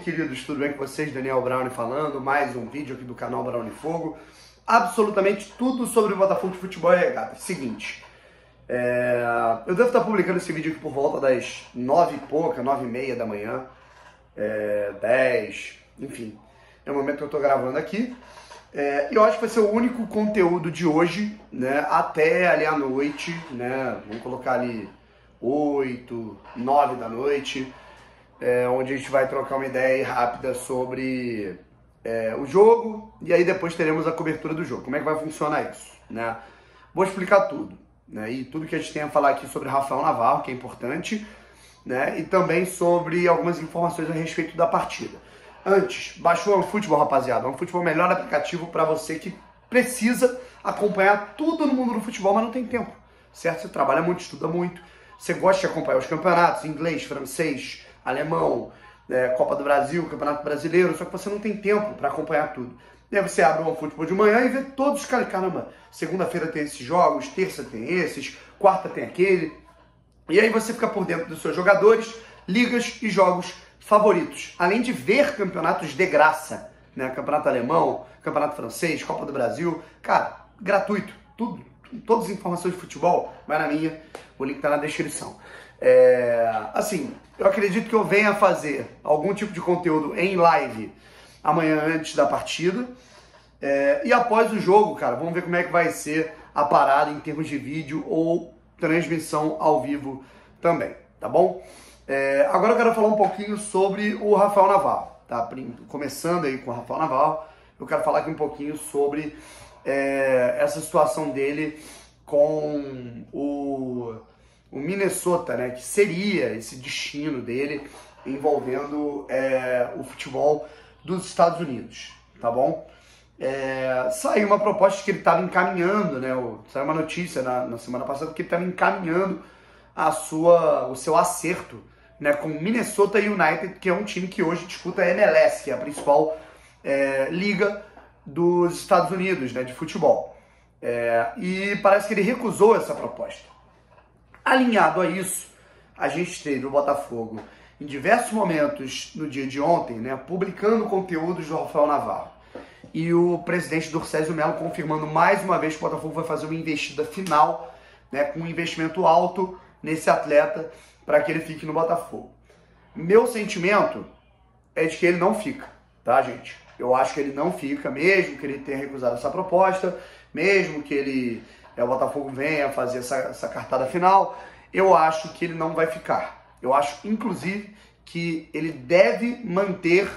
queridos, tudo bem com vocês? Daniel Brown falando, mais um vídeo aqui do canal Brown Fogo. Absolutamente tudo sobre o Botafogo de Futebol e Regata. Seguinte, é... eu devo estar publicando esse vídeo aqui por volta das nove e pouca, nove e meia da manhã, é... dez, enfim, é o momento que eu estou gravando aqui. É... E eu acho que vai ser o único conteúdo de hoje, né, até ali à noite, né, vamos colocar ali oito, nove da noite, é, onde a gente vai trocar uma ideia rápida sobre é, o jogo e aí depois teremos a cobertura do jogo. Como é que vai funcionar isso? Né? Vou explicar tudo. Né? E tudo que a gente tem a falar aqui sobre Rafael Navarro, que é importante, né? e também sobre algumas informações a respeito da partida. Antes, baixou o Futebol, rapaziada. O Futebol é o melhor aplicativo para você que precisa acompanhar tudo no mundo do futebol, mas não tem tempo. Certo? Você trabalha muito, estuda muito. Você gosta de acompanhar os campeonatos, inglês, francês, alemão, é, Copa do Brasil, Campeonato Brasileiro, só que você não tem tempo para acompanhar tudo. E aí você abre o futebol de manhã e vê todos os caras, caramba, segunda-feira tem esses jogos, terça tem esses, quarta tem aquele. E aí você fica por dentro dos seus jogadores, ligas e jogos favoritos. Além de ver campeonatos de graça, né? Campeonato alemão, campeonato francês, Copa do Brasil, cara, gratuito, tudo, todas as informações de futebol, vai na minha, o link tá na descrição. É, assim, eu acredito que eu venha fazer algum tipo de conteúdo em live amanhã antes da partida. É, e após o jogo, cara, vamos ver como é que vai ser a parada em termos de vídeo ou transmissão ao vivo também, tá bom? É, agora eu quero falar um pouquinho sobre o Rafael Navarro, tá? Começando aí com o Rafael Navarro, eu quero falar aqui um pouquinho sobre é, essa situação dele com o o Minnesota, né, que seria esse destino dele envolvendo é, o futebol dos Estados Unidos, tá bom? É, saiu uma proposta que ele estava encaminhando, né? Saiu uma notícia na, na semana passada que ele estava encaminhando a sua, o seu acerto né, com o Minnesota United, que é um time que hoje disputa a MLS, que é a principal é, liga dos Estados Unidos né, de futebol. É, e parece que ele recusou essa proposta. Alinhado a isso, a gente teve o Botafogo em diversos momentos no dia de ontem, né, publicando conteúdos do Rafael Navarro. E o presidente Dorcésio Melo confirmando mais uma vez que o Botafogo vai fazer uma investida final, né, com um investimento alto nesse atleta para que ele fique no Botafogo. Meu sentimento é de que ele não fica, tá, gente? Eu acho que ele não fica, mesmo que ele tenha recusado essa proposta, mesmo que ele é, o Botafogo venha fazer essa, essa cartada final, eu acho que ele não vai ficar. Eu acho, inclusive, que ele deve manter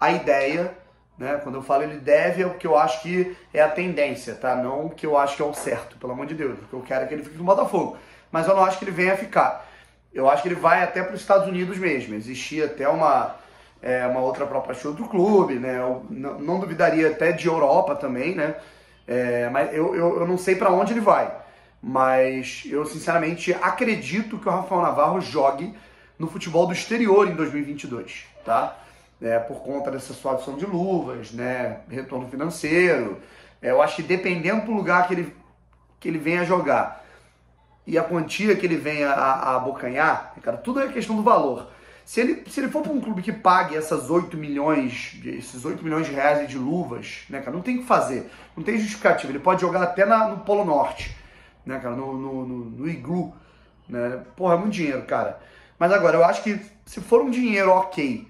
a ideia, né? Quando eu falo ele deve, é o que eu acho que é a tendência, tá? Não o que eu acho que é o certo, pelo amor de Deus. O que eu quero é que ele fique no Botafogo. Mas eu não acho que ele venha ficar. Eu acho que ele vai até para os Estados Unidos mesmo. Existia até uma, é, uma outra proposta do clube, né? Eu não, não duvidaria até de Europa também, né? É, mas eu, eu, eu não sei para onde ele vai. Mas eu sinceramente acredito que o Rafael Navarro jogue no futebol do exterior em 2022, tá? É, por conta dessa situação de luvas, né? Retorno financeiro. É, eu acho que dependendo do lugar que ele, que ele venha jogar e a quantia que ele venha a, a abocanhar, cara, tudo é questão do valor. Se ele, se ele for para um clube que pague essas 8 milhões, esses 8 milhões de reais de luvas, né, cara, não tem o que fazer, não tem justificativa. Ele pode jogar até na, no Polo Norte, né, cara, no, no, no, no Iglu, né? Porra, é muito dinheiro, cara. Mas agora, eu acho que se for um dinheiro ok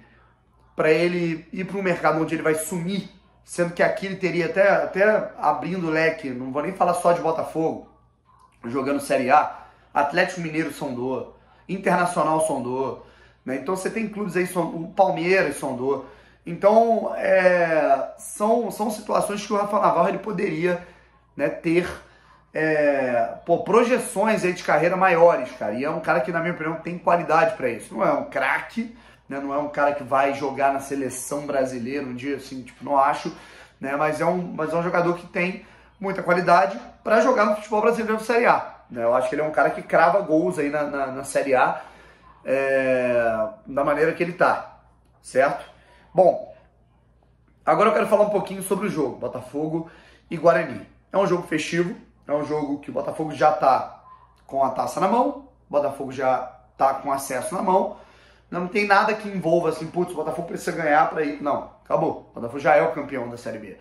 para ele ir para um mercado onde ele vai sumir, sendo que aqui ele teria até, até abrindo o leque, não vou nem falar só de Botafogo, jogando Série A, Atlético Mineiro sondou, Internacional sondou, né? Então você tem clubes aí, o Palmeiras sondou. Então é, são, são situações que o Rafa Navarro ele poderia né, ter é, pô, projeções aí de carreira maiores, cara. E é um cara que, na minha opinião, tem qualidade para isso. Não é um craque, né, não é um cara que vai jogar na seleção brasileira um dia, assim, tipo, não acho. Né, mas, é um, mas é um jogador que tem muita qualidade para jogar no futebol brasileiro da Série A. Né? Eu acho que ele é um cara que crava gols aí na, na, na Série A é, da maneira que ele está, certo? Bom, agora eu quero falar um pouquinho sobre o jogo, Botafogo e Guarani. É um jogo festivo, é um jogo que o Botafogo já está com a taça na mão, o Botafogo já está com acesso na mão, Não tem nada que envolva assim, putz, o Botafogo precisa ganhar para ir. Não, acabou. O Botafogo já é o campeão da Série B.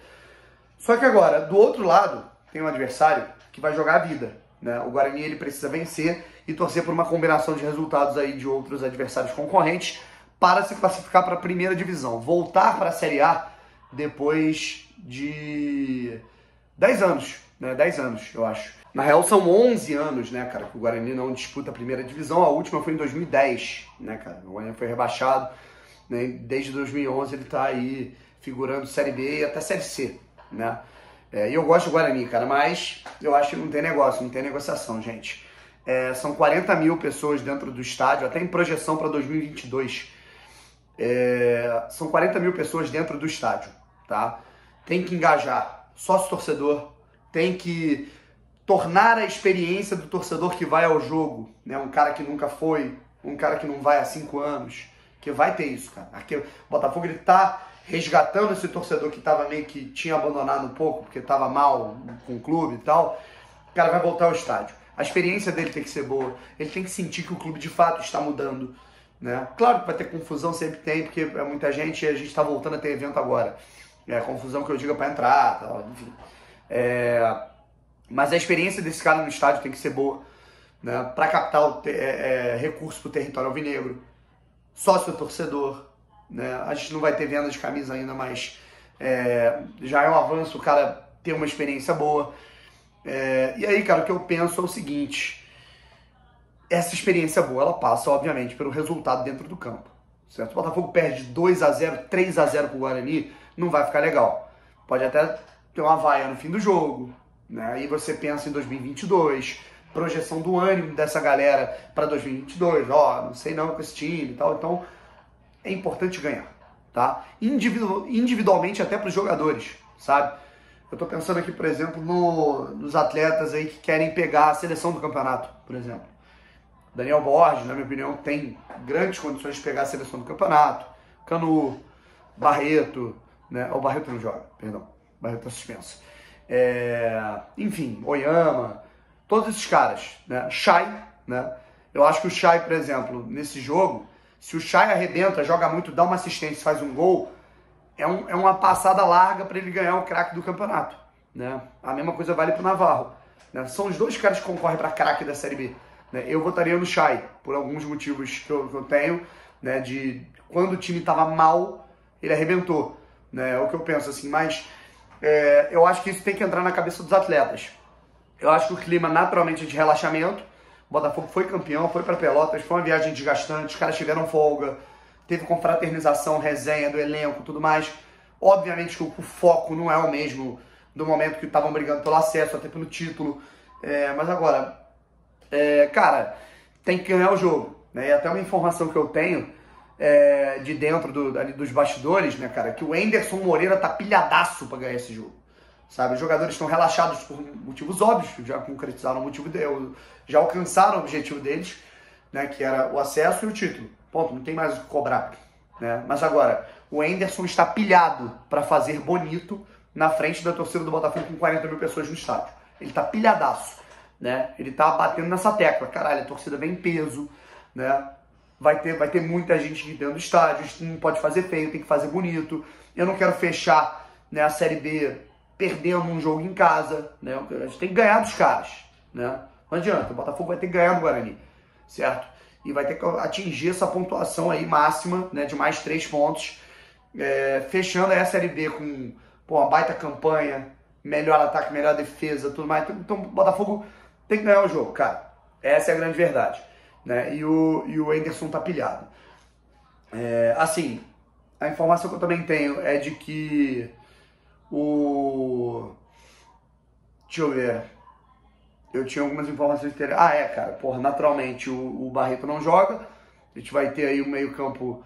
Só que agora, do outro lado, tem um adversário que vai jogar a vida. Né? O Guarani ele precisa vencer e torcer por uma combinação de resultados aí de outros adversários concorrentes para se classificar para a primeira divisão. Voltar para a Série A depois de 10 anos, né? 10 anos, eu acho. Na real, são 11 anos, né, cara, que o Guarani não disputa a primeira divisão. A última foi em 2010, né, cara? O Guarani foi rebaixado. Né? Desde 2011 ele tá aí figurando Série B e até Série C, né? É, eu gosto do Guarani, cara, mas eu acho que não tem negócio, não tem negociação, gente. É, são 40 mil pessoas dentro do estádio, até em projeção para 2022. É, são 40 mil pessoas dentro do estádio, tá? Tem que engajar sócio torcedor, tem que tornar a experiência do torcedor que vai ao jogo, né? Um cara que nunca foi, um cara que não vai há cinco anos, que vai ter isso, cara. Aqui, Botafogo ele tá resgatando esse torcedor que tava meio que tinha abandonado um pouco, porque tava mal com o clube e tal. O cara vai voltar ao estádio. A experiência dele tem que ser boa. Ele tem que sentir que o clube de fato está mudando. Né? Claro que vai ter confusão, sempre tem, porque é muita gente e a gente está voltando a ter evento agora. É, confusão que eu diga para entrar, tal, enfim. É, mas a experiência desse cara no estádio tem que ser boa, né? Para captar o é, é, recurso para o território alvinegro, sócio torcedor, né? A gente não vai ter venda de camisa ainda, mas é, já é um avanço o cara ter uma experiência boa. É, e aí, cara, o que eu penso é o seguinte: essa experiência boa, ela passa, obviamente, pelo resultado dentro do campo. Certo? O Botafogo perde 2 a 0 3 a 0 pro Guarani, não vai ficar legal. Pode até ter uma vaia no fim do jogo, né? Aí você pensa em 2022, projeção do ânimo dessa galera para 2022, ó, não sei não com esse time e tal. Então é importante ganhar, tá? Individu individualmente até para os jogadores, sabe? Eu estou pensando aqui, por exemplo, no, nos atletas aí que querem pegar a seleção do campeonato, por exemplo. Daniel Borges, na minha opinião, tem grandes condições de pegar a seleção do campeonato. Canu, Barreto, né? O Barreto não joga, perdão. Barreto está suspenso. É, enfim, Oyama, todos esses caras, né? Shai, né? Eu acho que o Shai, por exemplo, nesse jogo, se o Shai arrebenta, joga muito, dá uma assistência, faz um gol, é, um, é uma passada larga para ele ganhar o craque do campeonato, né? A mesma coisa vale para o Navarro. Né? São os dois caras que concorrem para craque da Série B. Né? Eu votaria no Shai, por alguns motivos que eu, que eu tenho, né? De quando o time estava mal, ele arrebentou, né? É o que eu penso, assim, mas é, eu acho que isso tem que entrar na cabeça dos atletas. Eu acho que o clima naturalmente é de relaxamento. O Botafogo foi campeão, foi para Pelotas, foi uma viagem desgastante, os caras tiveram folga, teve confraternização, resenha do elenco, tudo mais. Obviamente que o, foco não é o mesmo do momento que estavam brigando pelo acesso, até pelo título. É, mas agora, é, cara, tem que ganhar o jogo. Né? E até uma informação que eu tenho é, de dentro do, dos bastidores, né, cara, que o Enderson Moreira tá pilhadaço para ganhar esse jogo. Sabe, os jogadores estão relaxados por motivos óbvios, já concretizaram o motivo dele, já alcançaram o objetivo deles, né, que era o acesso e o título. Ponto, não tem mais o que cobrar, né? Mas agora, o Enderson está pilhado para fazer bonito na frente da torcida do Botafogo com 40 mil pessoas no estádio. Ele tá pilhadaço, né? Ele tá batendo nessa tecla, caralho, a torcida vem em peso, né? vai ter, vai ter muita gente dentro do estádio, não pode fazer feio, tem que fazer bonito. Eu não quero fechar né, a Série B perdendo um jogo em casa, né? A gente tem que ganhar dos caras, né? Não adianta, o Botafogo vai ter que ganhar do Guarani, certo? E vai ter que atingir essa pontuação aí máxima, né, de mais três pontos, é, fechando a Série B com pô, uma baita campanha, melhor ataque, melhor defesa, tudo mais. Então, o Botafogo tem que ganhar o jogo, cara. Essa é a grande verdade né? E o, e o Anderson tá pilhado. É, assim, a informação que eu também tenho é de que o. Deixa eu ver. Eu tinha algumas informações. Que... Ah, é, cara. Porra, naturalmente o, o Barreto não joga. A gente vai ter aí o meio-campo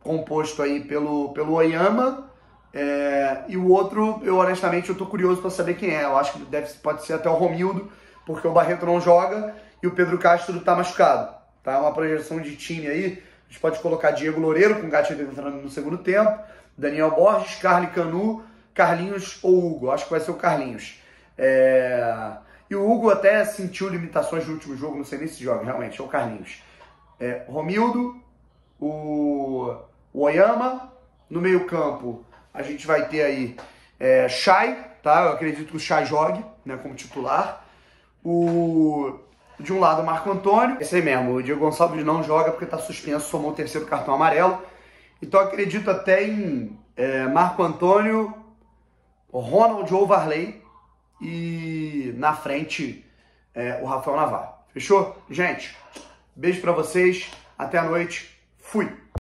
composto aí pelo, pelo Oyama. É, e o outro, eu honestamente, eu tô curioso para saber quem é. Eu acho que deve, pode ser até o Romildo, porque o Barreto não joga e o Pedro Castro tá machucado tá? Uma projeção de time aí, a gente pode colocar Diego Loureiro com o Gatito entrando no segundo tempo, Daniel Borges, Carly Canu, Carlinhos ou Hugo. Acho que vai ser o Carlinhos. É... E o Hugo até sentiu limitações no último jogo, não sei nem se joga, realmente, é o Carlinhos. É, Romildo, o, o Oyama. No meio campo, a gente vai ter aí é, Chay, tá? Eu acredito que o Chay jogue, né, como titular. O de um lado, Marco Antônio. Esse aí mesmo, o Diego Gonçalves não joga porque está suspenso, somou o terceiro cartão amarelo. Então acredito até em é, Marco Antônio, Ronald ou Varley e na frente é, o Rafael Navarro. Fechou? Gente, beijo para vocês, até a noite, fui!